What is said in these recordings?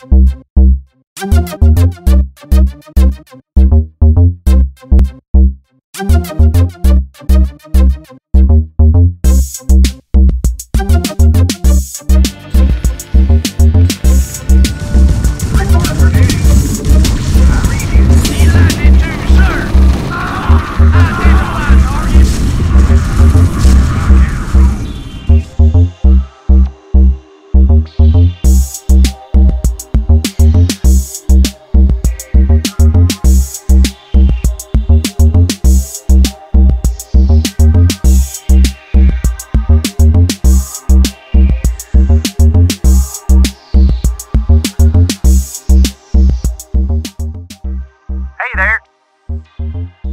Hey there.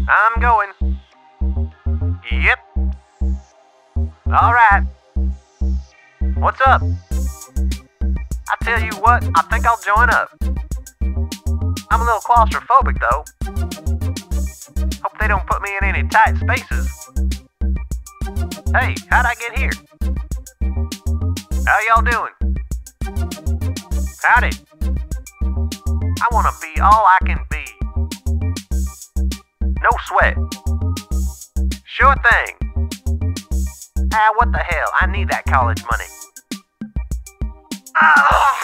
I'm going. Yep. All right. What's up? I tell you what, I think I'll join up. I'm a little claustrophobic though. Hope they don't put me in any tight spaces. Hey, how'd I get here? How y'all doing? Howdy. I want to be all I can sweat. Sure thing. Ah, what the hell? I need that college money. Ah!